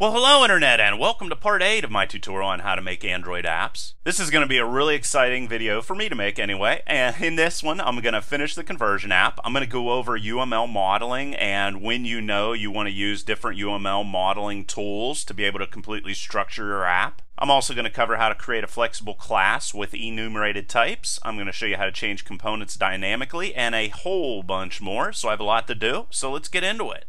Well, hello Internet and welcome to part 8 of my tutorial on how to make Android apps. This is going to be a really exciting video for me to make anyway, and in this one I'm going to finish the conversion app. I'm going to go over UML modeling and when you know you want to use different UML modeling tools to be able to completely structure your app. I'm also going to cover how to create a flexible class with enumerated types. I'm going to show you how to change components dynamically and a whole bunch more, so I have a lot to do, so let's get into it.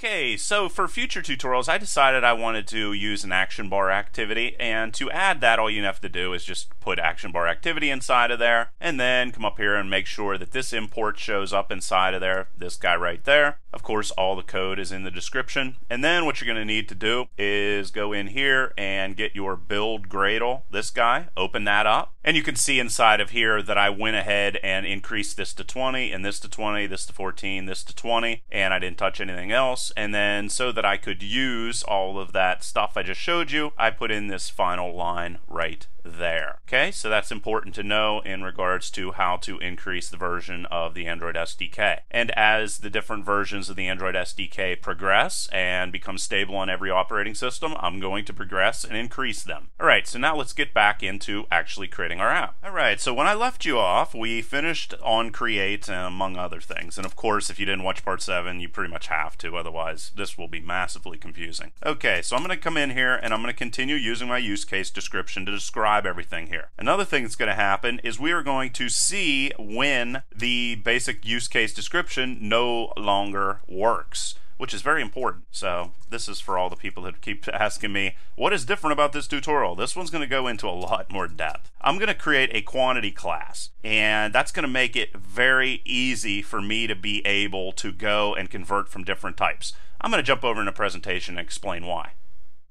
Okay, so for future tutorials, I decided I wanted to use an action bar activity, and to add that, all you have to do is just put action bar activity inside of there, and then come up here and make sure that this import shows up inside of there, this guy right there. Of course, all the code is in the description. And then what you're going to need to do is go in here and get your build Gradle, this guy, open that up. And you can see inside of here that I went ahead and increased this to 20, and this to 20, this to 14, this to 20, and I didn't touch anything else. And then so that I could use all of that stuff I just showed you, I put in this final line right there. Okay, so that's important to know in regards to how to increase the version of the Android SDK. And as the different versions of the Android SDK progress and become stable on every operating system, I'm going to progress and increase them. Alright, so now let's get back into actually creating our app. Alright, so when I left you off, we finished on Create, among other things. And of course, if you didn't watch part 7, you pretty much have to, otherwise this will be massively confusing. Okay, so I'm going to come in here and I'm going to continue using my use case description to describe describe everything here. Another thing that's going to happen is we are going to see when the basic use case description no longer works which is very important. So this is for all the people that keep asking me, what is different about this tutorial? This one's going to go into a lot more depth. I'm going to create a quantity class, and that's going to make it very easy for me to be able to go and convert from different types. I'm going to jump over in a presentation and explain why.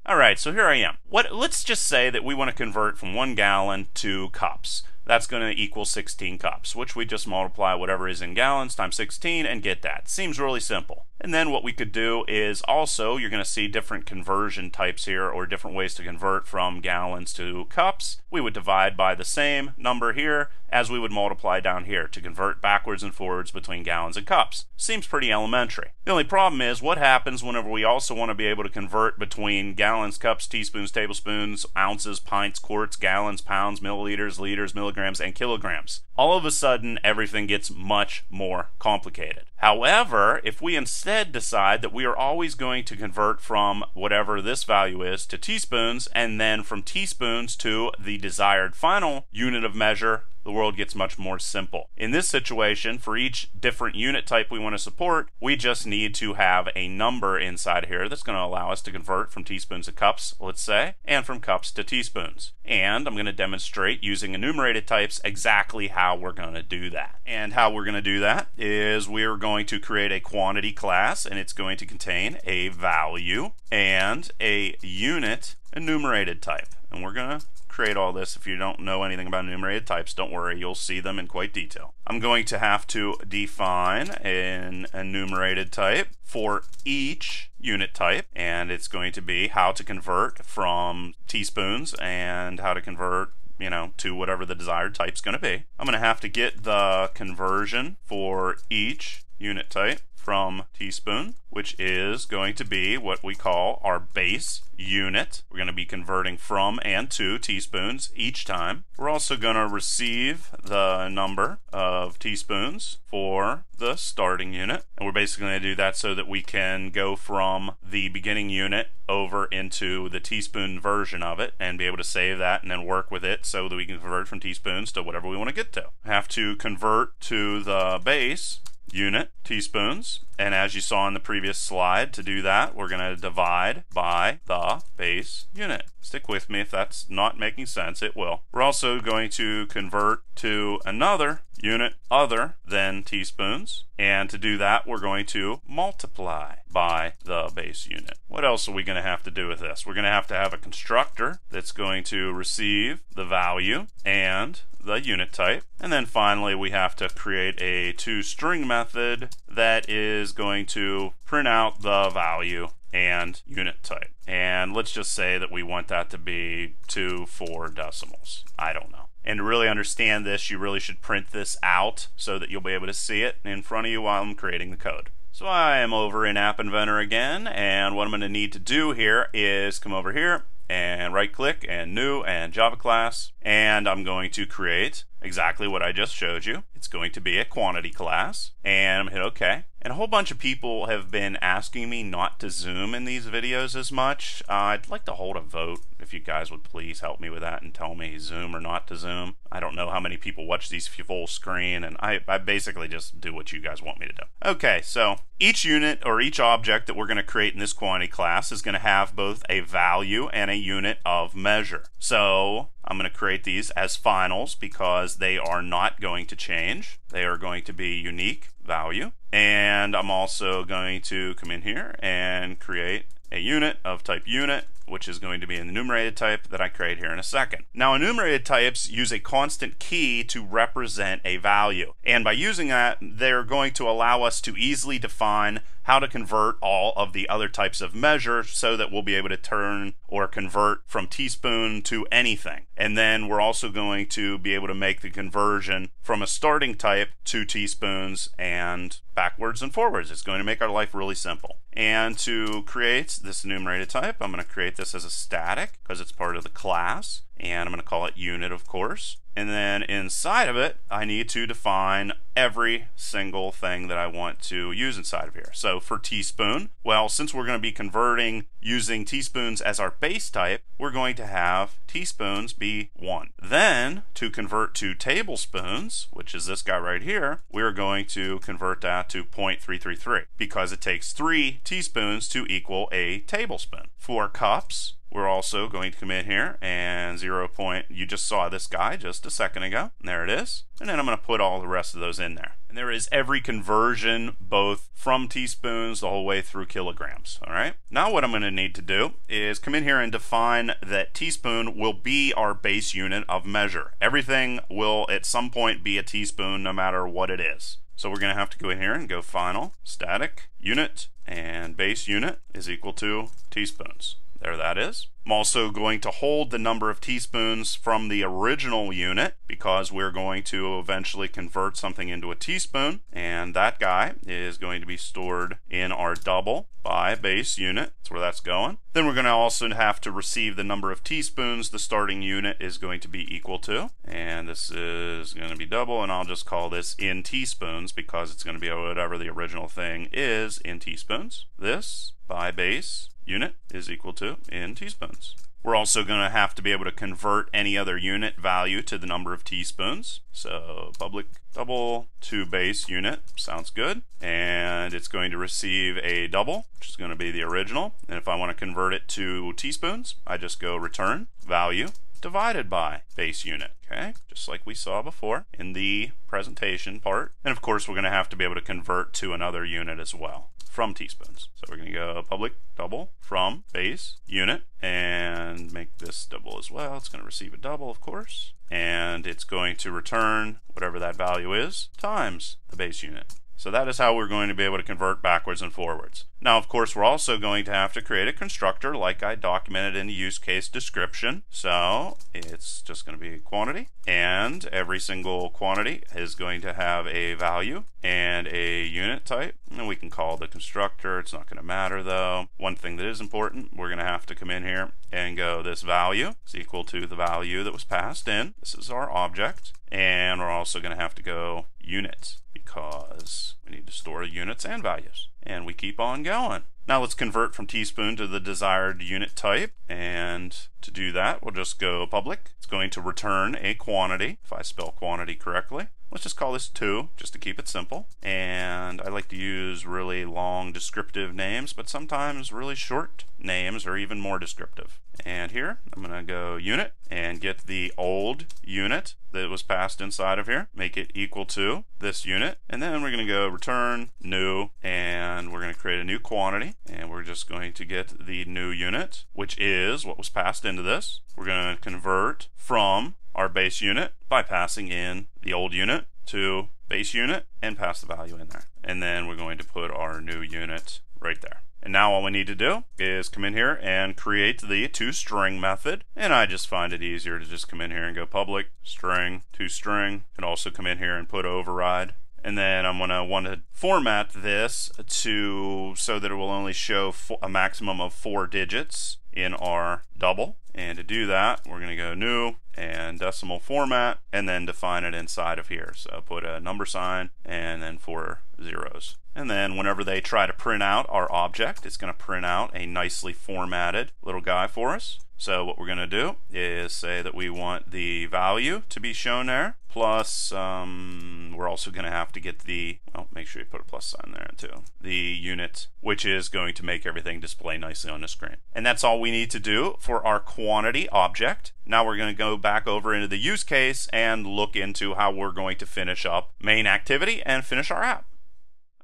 All right, so here I am. What? Let's just say that we want to convert from one gallon to cups. That's going to equal 16 cups, which we just multiply whatever is in gallons times 16 and get that. Seems really simple. And then what we could do is also, you're going to see different conversion types here or different ways to convert from gallons to cups. We would divide by the same number here as we would multiply down here to convert backwards and forwards between gallons and cups. Seems pretty elementary. The only problem is what happens whenever we also want to be able to convert between gallons, cups, teaspoons, tablespoons, ounces, pints, quarts, gallons, pounds, milliliters, liters, milligrams, and kilograms. All of a sudden, everything gets much more complicated. However, if we instead decide that we are always going to convert from whatever this value is to teaspoons, and then from teaspoons to the desired final unit of measure, the world gets much more simple. In this situation, for each different unit type we want to support, we just need to have a number inside here that's going to allow us to convert from teaspoons to cups, let's say, and from cups to teaspoons. And I'm going to demonstrate using enumerated types exactly how we're going to do that. And how we're going to do that is we're going to create a quantity class and it's going to contain a value and a unit enumerated type. And we're going to create all this. If you don't know anything about enumerated types, don't worry, you'll see them in quite detail. I'm going to have to define an enumerated type for each unit type, and it's going to be how to convert from teaspoons and how to convert you know, to whatever the desired type is going to be. I'm going to have to get the conversion for each unit type from teaspoon, which is going to be what we call our base unit. We're going to be converting from and to teaspoons each time. We're also going to receive the number of teaspoons for the starting unit. And we're basically going to do that so that we can go from the beginning unit over into the teaspoon version of it and be able to save that and then work with it so that we can convert from teaspoons to whatever we want to get to. Have to convert to the base unit teaspoons. And as you saw in the previous slide, to do that, we're going to divide by the base unit. Stick with me if that's not making sense, it will. We're also going to convert to another unit other than teaspoons. And to do that, we're going to multiply by the base unit. What else are we going to have to do with this? We're going to have to have a constructor that's going to receive the value and the unit type. And then finally, we have to create a toString method that is going to print out the value and unit type. And let's just say that we want that to be two, four decimals. I don't know. And to really understand this, you really should print this out so that you'll be able to see it in front of you while I'm creating the code. So I am over in App Inventor again, and what I'm going to need to do here is come over here and right click and new and Java class and I'm going to create exactly what I just showed you. It's going to be a quantity class and I'm hit OK. And a whole bunch of people have been asking me not to zoom in these videos as much. Uh, I'd like to hold a vote if you guys would please help me with that and tell me zoom or not to zoom. I don't know how many people watch these full screen and I, I basically just do what you guys want me to do. Okay, so each unit or each object that we're going to create in this quantity class is going to have both a value and a unit of measure. So I'm going to create these as finals because they are not going to change. They are going to be unique value. And I'm also going to come in here and create a unit of type unit which is going to be an enumerated type that I create here in a second. Now enumerated types use a constant key to represent a value. And by using that, they're going to allow us to easily define how to convert all of the other types of measure so that we'll be able to turn or convert from teaspoon to anything. And then we're also going to be able to make the conversion from a starting type to teaspoons and backwards and forwards. It's going to make our life really simple. And to create this enumerated type, I'm going to create this as a static because it's part of the class. And I'm going to call it unit, of course. And then inside of it, I need to define every single thing that I want to use inside of here. So for teaspoon, well, since we're going to be converting using teaspoons as our base type, we're going to have teaspoons be 1. Then, to convert to tablespoons, which is this guy right here, we're going to convert that to 0.333 because it takes 3 teaspoons to equal a tablespoon. For cups, we're also going to come in here and 0 point, you just saw this guy just a second ago. There it is. And then I'm going to put all the rest of those in there. And there is every conversion both from teaspoons the whole way through kilograms. All right. Now what I'm going to need to do is come in here and define that teaspoon will be our base unit of measure. Everything will at some point be a teaspoon no matter what it is. So we're going to have to go in here and go final, static, unit, and base unit is equal to teaspoons. There that is. I'm also going to hold the number of teaspoons from the original unit because we're going to eventually convert something into a teaspoon and that guy is going to be stored in our double by base unit. That's where that's going. Then we're going to also have to receive the number of teaspoons the starting unit is going to be equal to and this is going to be double and I'll just call this in teaspoons because it's going to be whatever the original thing is in teaspoons. This by base unit is equal to in teaspoons. We're also going to have to be able to convert any other unit value to the number of teaspoons. So public double to base unit sounds good. And it's going to receive a double, which is going to be the original. And if I want to convert it to teaspoons, I just go return value divided by base unit, okay? Just like we saw before in the presentation part. And of course, we're going to have to be able to convert to another unit as well from teaspoons. So we're going to go public double from base unit and make this double as well. It's going to receive a double, of course. And it's going to return whatever that value is times the base unit. So that is how we're going to be able to convert backwards and forwards. Now, of course, we're also going to have to create a constructor like I documented in the use case description. So it's just going to be a quantity, and every single quantity is going to have a value and a unit type. And we can call the constructor. It's not going to matter though. One thing that is important, we're going to have to come in here and go this value is equal to the value that was passed in. This is our object. And we're also going to have to go units because we need to store units and values. And we keep on going. Now let's convert from teaspoon to the desired unit type. And to do that, we'll just go public. It's going to return a quantity, if I spell quantity correctly. Let's just call this 2, just to keep it simple. And I like to use really long descriptive names, but sometimes really short names are even more descriptive. And here, I'm going to go unit and get the old unit that was passed inside of here, make it equal to this unit. And then we're going to go return new, and we're going to create a new quantity. And we're just going to get the new unit, which is what was passed into this. We're going to convert from our base unit by passing in the old unit to base unit and pass the value in there. And then we're going to put our new unit right there. And now all we need to do is come in here and create the toString method. And I just find it easier to just come in here and go public string toString. Can also come in here and put override and then I'm going to want to format this to so that it will only show a maximum of four digits in our double. And to do that, we're going to go new and decimal format and then define it inside of here. So put a number sign and then four zeros. And then whenever they try to print out our object, it's going to print out a nicely formatted little guy for us. So what we're going to do is say that we want the value to be shown there, plus um, we're also going to have to get the, well, make sure you put a plus sign there too, the unit, which is going to make everything display nicely on the screen. And that's all we need to do for our quantity object. Now we're going to go back over into the use case and look into how we're going to finish up main activity and finish our app.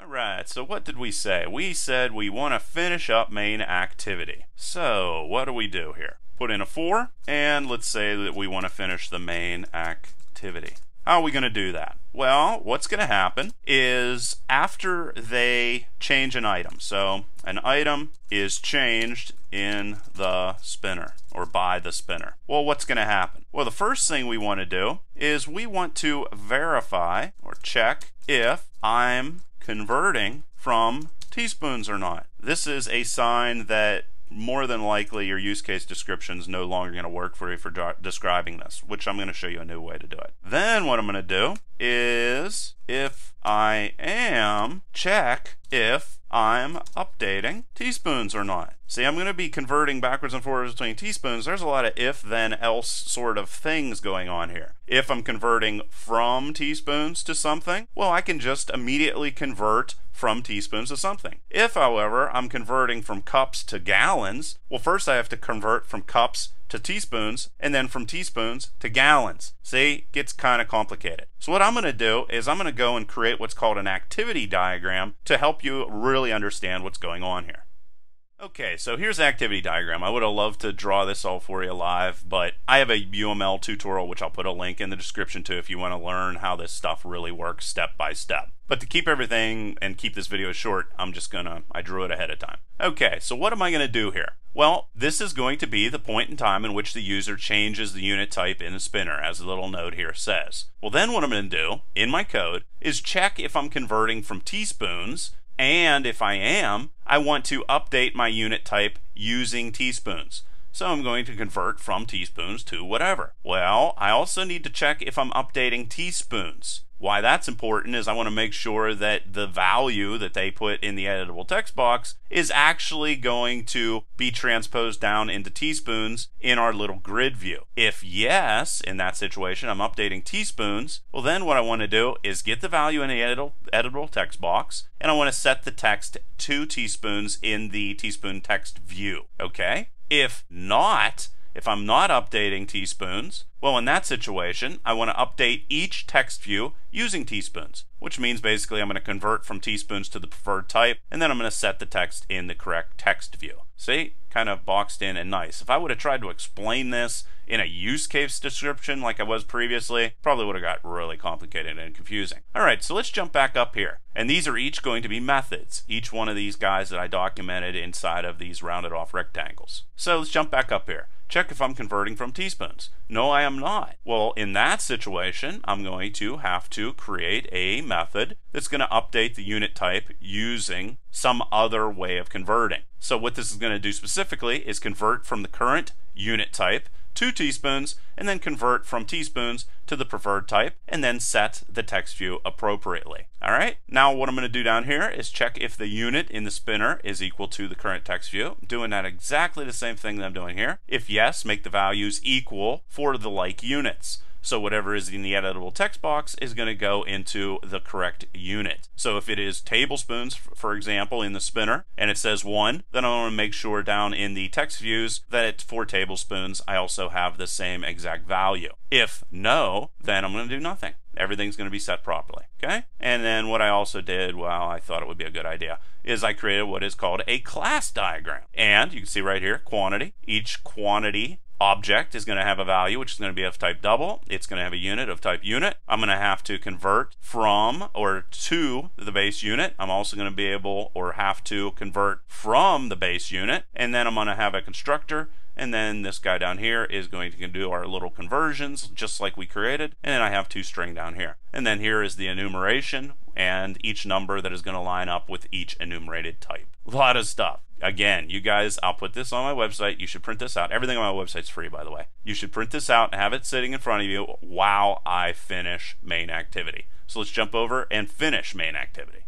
Alright, so what did we say? We said we want to finish up main activity. So, what do we do here? Put in a 4, and let's say that we want to finish the main activity. How are we going to do that? Well, what's going to happen is after they change an item, so an item is changed in the spinner or by the spinner. Well, what's going to happen? Well, the first thing we want to do is we want to verify or check if I'm converting from teaspoons or not. This is a sign that more than likely your use case description is no longer going to work for you for describing this, which I'm going to show you a new way to do it. Then what I'm going to do is if I am, check if I'm updating teaspoons or not. See, I'm going to be converting backwards and forwards between teaspoons. There's a lot of if, then, else sort of things going on here. If I'm converting from teaspoons to something, well, I can just immediately convert from teaspoons to something. If, however, I'm converting from cups to gallons, well, first I have to convert from cups to teaspoons and then from teaspoons to gallons. See, gets kind of complicated. So what I'm going to do is I'm going to go and create what's called an activity diagram to help you really understand what's going on here. Okay, so here's the activity diagram. I would have loved to draw this all for you live, but I have a UML tutorial which I'll put a link in the description to if you want to learn how this stuff really works step by step. But to keep everything and keep this video short, I'm just gonna, I drew it ahead of time. Okay, so what am I gonna do here? Well, this is going to be the point in time in which the user changes the unit type in the spinner, as the little note here says. Well, then what I'm gonna do in my code is check if I'm converting from teaspoons and if I am, I want to update my unit type using teaspoons. So I'm going to convert from teaspoons to whatever. Well, I also need to check if I'm updating teaspoons. Why that's important is I want to make sure that the value that they put in the editable text box is actually going to be transposed down into teaspoons in our little grid view. If yes, in that situation, I'm updating teaspoons, well then what I want to do is get the value in the editable, editable text box and I want to set the text to teaspoons in the teaspoon text view. Okay? If not, if I'm not updating teaspoons, well, in that situation, I want to update each text view using teaspoons, which means basically I'm going to convert from teaspoons to the preferred type, and then I'm going to set the text in the correct text view. See? Kind of boxed in and nice. If I would have tried to explain this in a use case description like I was previously, probably would have got really complicated and confusing. Alright, so let's jump back up here. And these are each going to be methods, each one of these guys that I documented inside of these rounded off rectangles. So let's jump back up here. Check if I'm converting from teaspoons. No, I am not. Well, in that situation, I'm going to have to create a method that's going to update the unit type using some other way of converting. So what this is going to do specifically is convert from the current unit type two teaspoons, and then convert from teaspoons to the preferred type, and then set the text view appropriately. Alright, now what I'm going to do down here is check if the unit in the spinner is equal to the current text view. Doing that exactly the same thing that I'm doing here. If yes, make the values equal for the like units. So whatever is in the editable text box is going to go into the correct unit. So if it is tablespoons, for example, in the spinner, and it says 1, then I want to make sure down in the text views that it's 4 tablespoons. I also have the same exact value. If no, then I'm going to do nothing. Everything's going to be set properly. Okay? And then what I also did, well, I thought it would be a good idea, is I created what is called a class diagram. And you can see right here, quantity. Each quantity object is going to have a value which is going to be of type double. It's going to have a unit of type unit. I'm going to have to convert from or to the base unit. I'm also going to be able or have to convert from the base unit. And then I'm going to have a constructor and then this guy down here is going to do our little conversions just like we created and then I have two string down here and then here is the enumeration and each number that is going to line up with each enumerated type. A lot of stuff. Again, you guys, I'll put this on my website. You should print this out. Everything on my website's free, by the way. You should print this out and have it sitting in front of you while I finish main activity. So let's jump over and finish main activity.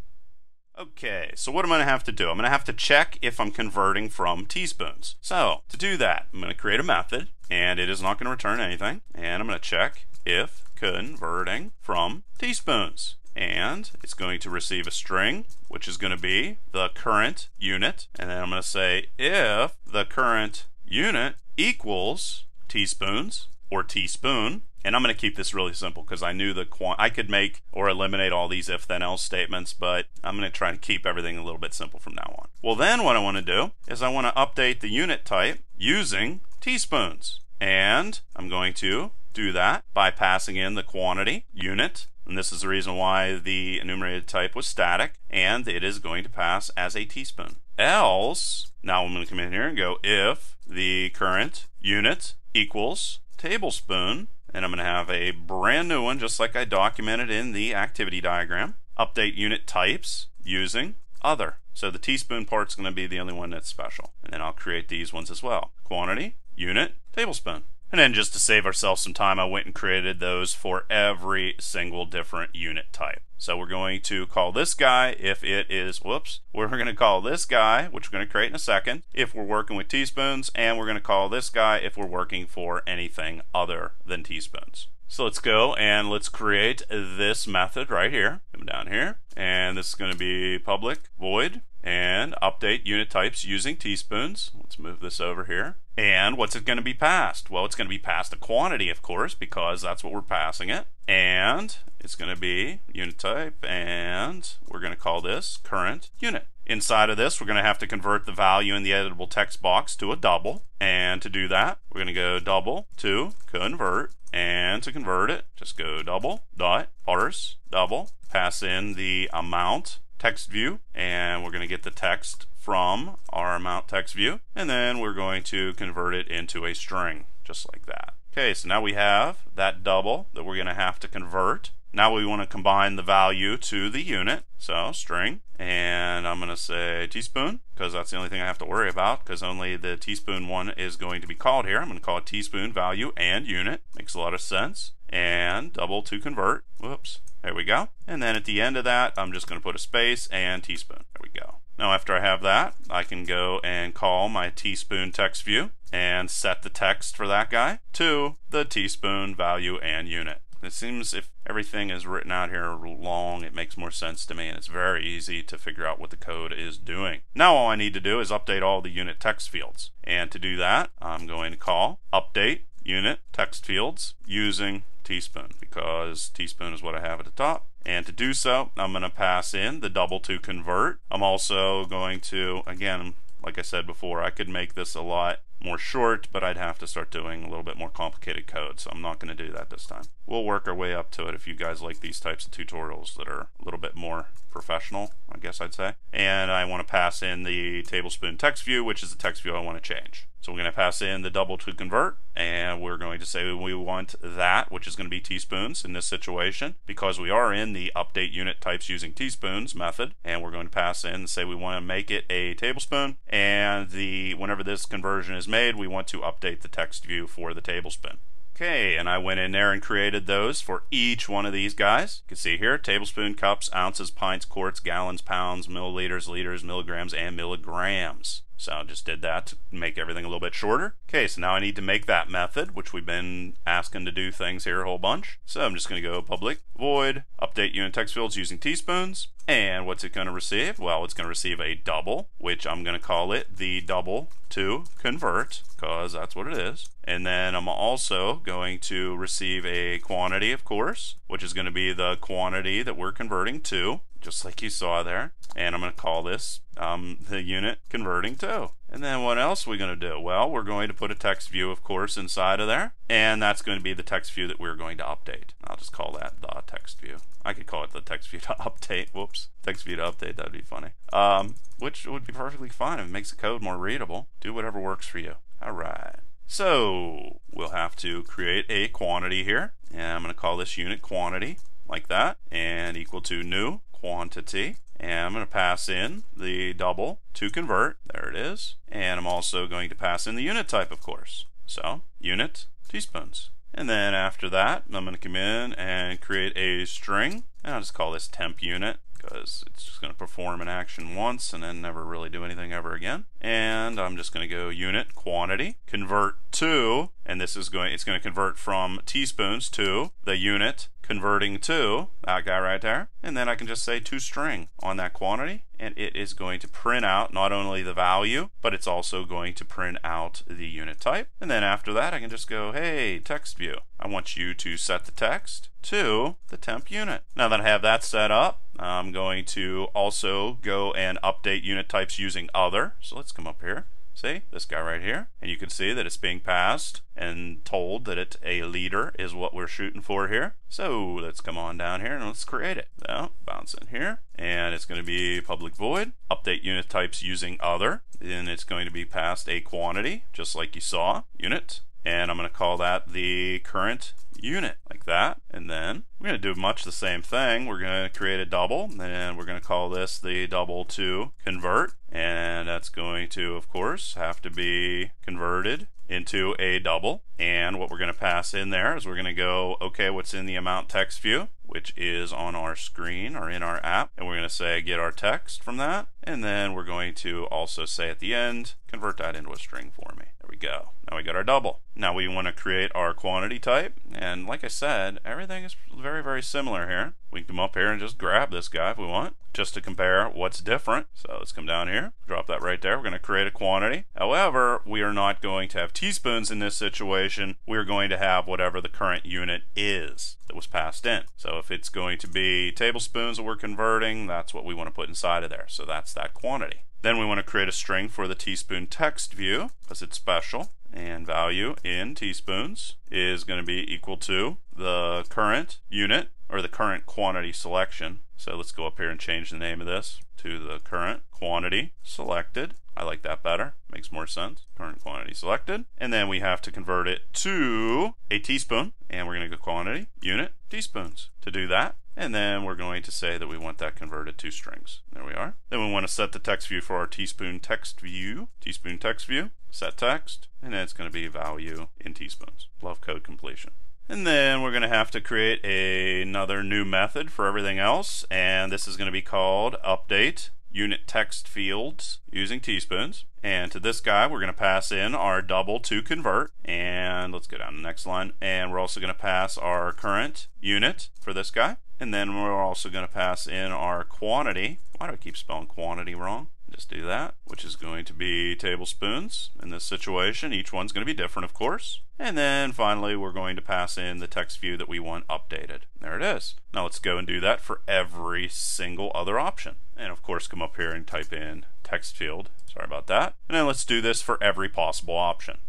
Okay, so what am I going to have to do? I'm going to have to check if I'm converting from teaspoons. So, to do that, I'm going to create a method, and it is not going to return anything. And I'm going to check if converting from teaspoons. And it's going to receive a string, which is going to be the current unit. And then I'm going to say if the current unit equals teaspoons, or teaspoon, and I'm going to keep this really simple because I knew the I could make or eliminate all these if then else statements, but I'm going to try and keep everything a little bit simple from now on. Well, then what I want to do is I want to update the unit type using teaspoons. And I'm going to do that by passing in the quantity unit and this is the reason why the enumerated type was static and it is going to pass as a teaspoon. Else, now I'm going to come in here and go if the current unit equals tablespoon and I'm going to have a brand new one just like I documented in the activity diagram. Update unit types using other. So the teaspoon part's going to be the only one that's special. And then I'll create these ones as well. Quantity, unit, tablespoon. And then just to save ourselves some time, I went and created those for every single different unit type. So we're going to call this guy if it is, whoops, we're going to call this guy, which we're going to create in a second, if we're working with teaspoons, and we're going to call this guy if we're working for anything other than teaspoons. So let's go and let's create this method right here. Come down here, and this is going to be public void and update unit types using teaspoons. Let's move this over here. And what's it going to be passed? Well, it's going to be passed a quantity, of course, because that's what we're passing it. And it's going to be unit type, and we're going to call this current unit. Inside of this, we're going to have to convert the value in the editable text box to a double. And to do that, we're going to go double to convert. And to convert it, just go double dot parse double, pass in the amount text view, and we're going to get the text from our amount text view, and then we're going to convert it into a string, just like that. Okay, so now we have that double that we're going to have to convert. Now we want to combine the value to the unit, so string, and I'm going to say teaspoon, because that's the only thing I have to worry about, because only the teaspoon one is going to be called here. I'm going to call it teaspoon value and unit. Makes a lot of sense. And double to convert. Whoops. There we go. And then at the end of that, I'm just going to put a space and teaspoon. There we go. Now after I have that, I can go and call my teaspoon text view and set the text for that guy to the teaspoon value and unit. It seems if everything is written out here long, it makes more sense to me, and it's very easy to figure out what the code is doing. Now all I need to do is update all the unit text fields. And to do that, I'm going to call update unit text fields using teaspoon because teaspoon is what I have at the top. And to do so, I'm going to pass in the double to convert. I'm also going to, again, like I said before, I could make this a lot more short, but I'd have to start doing a little bit more complicated code, so I'm not going to do that this time. We'll work our way up to it if you guys like these types of tutorials that are a little bit more professional, I guess I'd say. And I want to pass in the tablespoon text view, which is the text view I want to change. So we're going to pass in the double to convert, and we're going to say we want that, which is going to be teaspoons in this situation, because we are in the update unit types using teaspoons method, and we're going to pass in and say we want to make it a tablespoon, and the whenever this conversion is made, we want to update the text view for the tablespoon. Okay, and I went in there and created those for each one of these guys. You can see here, tablespoon, cups, ounces, pints, quarts, gallons, pounds, milliliters, liters, milligrams, and milligrams. So I just did that to make everything a little bit shorter. Okay, so now I need to make that method, which we've been asking to do things here a whole bunch. So I'm just going to go public void update unit text fields using teaspoons. And what's it going to receive? Well, it's going to receive a double, which I'm going to call it the double to convert, because that's what it is. And then I'm also going to receive a quantity, of course, which is going to be the quantity that we're converting to just like you saw there. And I'm going to call this um, the unit converting to. And then what else are we going to do? Well, we're going to put a text view, of course, inside of there. And that's going to be the text view that we're going to update. I'll just call that the text view. I could call it the text view to update. Whoops. Text view to update. That'd be funny. Um, which would be perfectly fine. if It makes the code more readable. Do whatever works for you. All right. So we'll have to create a quantity here. And I'm going to call this unit quantity like that, and equal to new quantity. And I'm going to pass in the double to convert. There it is. And I'm also going to pass in the unit type, of course. So, unit teaspoons. And then after that, I'm going to come in and create a string. And I'll just call this temp unit because it's just going to perform an action once and then never really do anything ever again. And I'm just going to go unit quantity, convert to, and this is going, it's going to convert from teaspoons to the unit converting to that guy right there. And then I can just say to string on that quantity and it is going to print out not only the value but it's also going to print out the unit type. And then after that I can just go hey text view. I want you to set the text to the temp unit. Now that I have that set up I'm going to also go and update unit types using other so let's come up here See, this guy right here. And you can see that it's being passed and told that it a leader is what we're shooting for here. So let's come on down here and let's create it. So bounce in here and it's going to be public void. Update unit types using other. Then it's going to be passed a quantity just like you saw. Unit. And I'm going to call that the current unit like that. And then we're going to do much the same thing. We're going to create a double and we're going to call this the double to convert. And that's going to of course have to be converted into a double. And what we're going to pass in there is we're going to go okay what's in the amount text view which is on our screen or in our app. And we're going to say get our text from that. And then we're going to also say at the end convert that into a string for me. There we go. Now we got our double. Now we want to create our quantity type and like I said everything is very very similar here. We can come up here and just grab this guy if we want just to compare what's different. So let's come down here drop that right there. We're going to create a quantity. However we are not going to have teaspoons in this situation. We're going to have whatever the current unit is that was passed in. So if it's going to be tablespoons that we're converting that's what we want to put inside of there. So that's that quantity then we want to create a string for the teaspoon text view because it's special and value in teaspoons is going to be equal to the current unit or the current quantity selection. So let's go up here and change the name of this to the current quantity selected. I like that better. Makes more sense. Current quantity selected. And then we have to convert it to a teaspoon. And we're going to go quantity, unit, teaspoons. To do that, and then we're going to say that we want that converted to strings. There we are. Then we want to set the text view for our teaspoon text view. Teaspoon text view, set text, and then it's going to be value in teaspoons. Love code completion. And then we're going to have to create a, another new method for everything else, and this is going to be called update unit text fields using teaspoons. And to this guy, we're going to pass in our double to convert. And let's go down the next line. And we're also going to pass our current unit for this guy. And then we're also going to pass in our quantity. Why do I keep spelling quantity wrong? Just do that, which is going to be tablespoons in this situation. Each one's going to be different, of course. And then finally, we're going to pass in the text view that we want updated. There it is. Now let's go and do that for every single other option. And of course, come up here and type in text field. Sorry about that. And then let's do this for every possible option.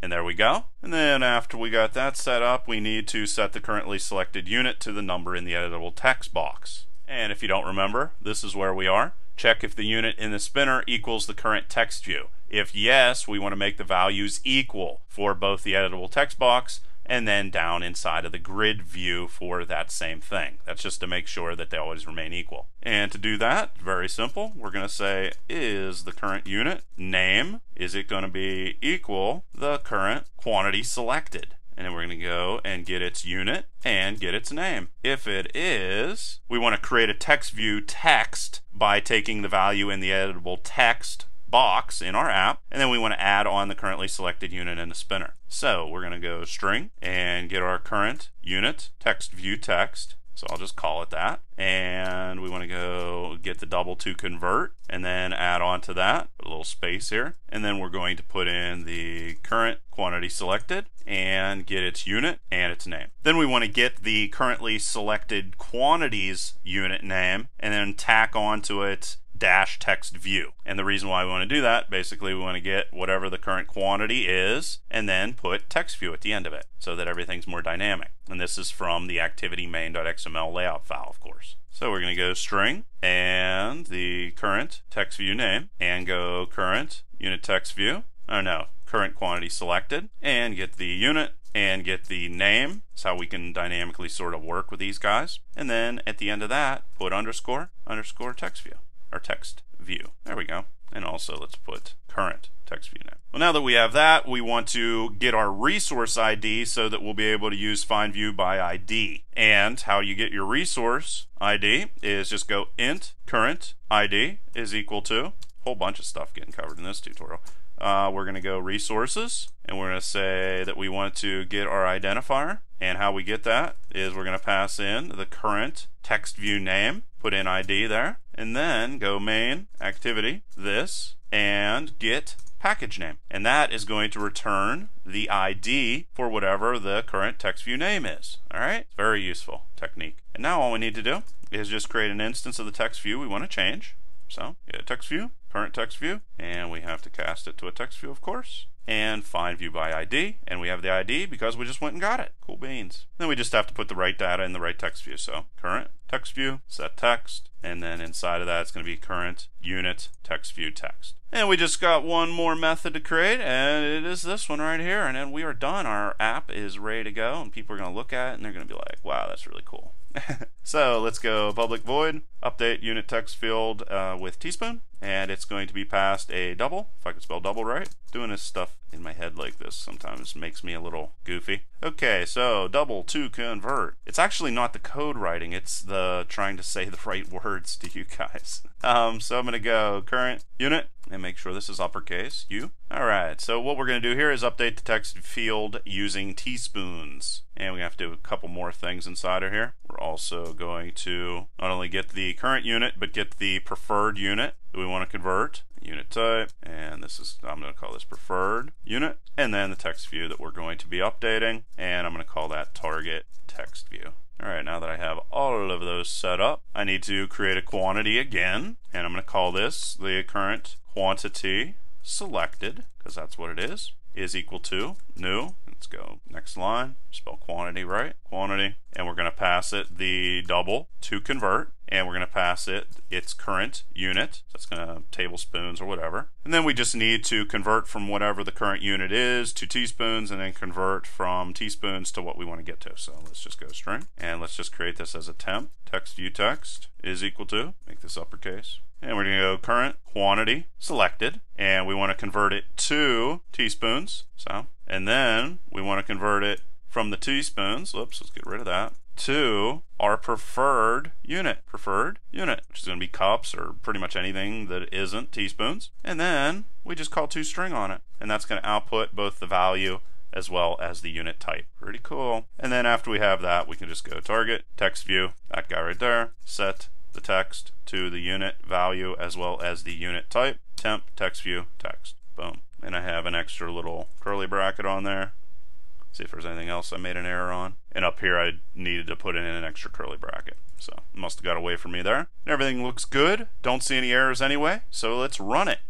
And there we go. And then after we got that set up, we need to set the currently selected unit to the number in the editable text box. And if you don't remember, this is where we are. Check if the unit in the spinner equals the current text view. If yes, we want to make the values equal for both the editable text box and then down inside of the grid view for that same thing. That's just to make sure that they always remain equal. And to do that, very simple, we're going to say is the current unit name, is it going to be equal the current quantity selected? and then we're going to go and get its unit and get its name. If it is, we want to create a text view text by taking the value in the editable text box in our app, and then we want to add on the currently selected unit in the spinner. So we're going to go string and get our current unit text view text. So I'll just call it that. And we want to go get the double to convert and then add on to that a little space here. And then we're going to put in the current quantity selected and get its unit and its name. Then we want to get the currently selected quantities unit name and then tack onto it dash text view. And the reason why we want to do that, basically we want to get whatever the current quantity is and then put text view at the end of it so that everything's more dynamic. And this is from the activity main.xml layout file, of course. So we're going to go string and the current text view name and go current unit text view. Oh no, current quantity selected and get the unit and get the name. That's how we can dynamically sort of work with these guys. And then at the end of that, put underscore, underscore text view, or text view. There we go. And also let's put current text view name. Well, now that we have that, we want to get our resource ID so that we'll be able to use find view by ID. And how you get your resource ID is just go int current ID is equal to a whole bunch of stuff getting covered in this tutorial. Uh, we're going to go resources and we're going to say that we want to get our identifier and how we get that is we're going to pass in the current text view name put in ID there and then go main activity this and get package name and that is going to return the ID for whatever the current text view name is alright very useful technique and now all we need to do is just create an instance of the text view we want to change so get text view current text view, and we have to cast it to a text view, of course, and find view by ID, and we have the ID because we just went and got it. Cool beans. Then we just have to put the right data in the right text view. So current text view, set text, and then inside of that it's going to be current unit text view text. And we just got one more method to create, and it is this one right here, and then we are done. Our app is ready to go, and people are going to look at it, and they're going to be like, wow, that's really cool. so let's go public void, update unit text field uh, with teaspoon, and it's going to be passed a double, if I can spell double right. Doing this stuff in my head like this sometimes makes me a little goofy. Okay, so double to convert. It's actually not the code writing, it's the trying to say the right words to you guys. Um, so I'm going to go current unit and make sure this is uppercase, U. Alright, so what we're going to do here is update the text field using teaspoons. And we have to do a couple more things inside of here. We're also going to not only get the current unit, but get the preferred unit that we want to convert unit type, and this is, I'm going to call this preferred unit, and then the text view that we're going to be updating, and I'm going to call that target text view. Alright, now that I have all of those set up, I need to create a quantity again, and I'm going to call this the current quantity selected, because that's what it is, is equal to new. Let's go next line, spell quantity right, quantity, and we're going to pass it the double to convert, and we're going to pass it its current unit. That's going to tablespoons or whatever. And then we just need to convert from whatever the current unit is to teaspoons and then convert from teaspoons to what we want to get to. So let's just go string and let's just create this as a temp. Text view text is equal to, make this uppercase. And we're going to go current quantity selected and we want to convert it to teaspoons. So, and then we want to convert it from the teaspoons. Oops, let's get rid of that to our preferred unit. Preferred unit, which is going to be cups or pretty much anything that isn't teaspoons. And then we just call toString on it. And that's going to output both the value as well as the unit type. Pretty cool. And then after we have that, we can just go target, text view, that guy right there, set the text to the unit value as well as the unit type, temp, text view, text. Boom. And I have an extra little curly bracket on there see if there's anything else I made an error on. And up here I needed to put in an extra curly bracket. So must have got away from me there. And everything looks good. Don't see any errors anyway. So let's run it.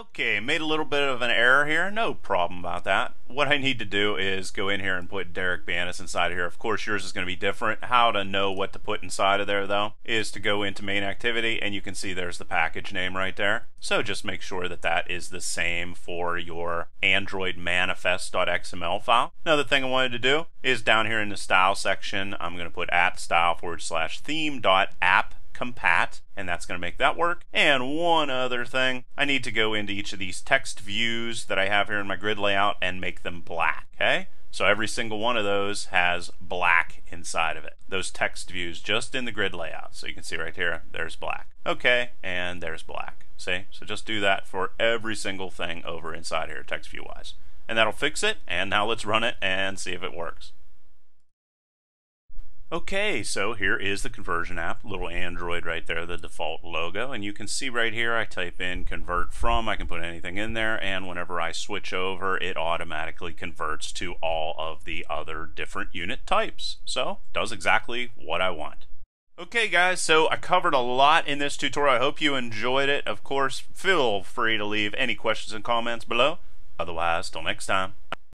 Okay, made a little bit of an error here. No problem about that. What I need to do is go in here and put Derek Banas inside of here. Of course, yours is going to be different. How to know what to put inside of there, though, is to go into main activity, and you can see there's the package name right there. So just make sure that that is the same for your Android manifest.xml file. Another thing I wanted to do is down here in the style section, I'm going to put at style forward slash theme.app compat, and that's going to make that work. And one other thing, I need to go into each of these text views that I have here in my grid layout and make them black, okay? So every single one of those has black inside of it. Those text views just in the grid layout. So you can see right here, there's black. Okay, and there's black. See? So just do that for every single thing over inside here, text view wise. And that'll fix it. And now let's run it and see if it works. Okay, so here is the conversion app, little Android right there, the default logo, and you can see right here I type in convert from, I can put anything in there, and whenever I switch over, it automatically converts to all of the other different unit types. So, does exactly what I want. Okay guys, so I covered a lot in this tutorial. I hope you enjoyed it. Of course, feel free to leave any questions and comments below. Otherwise, till next time.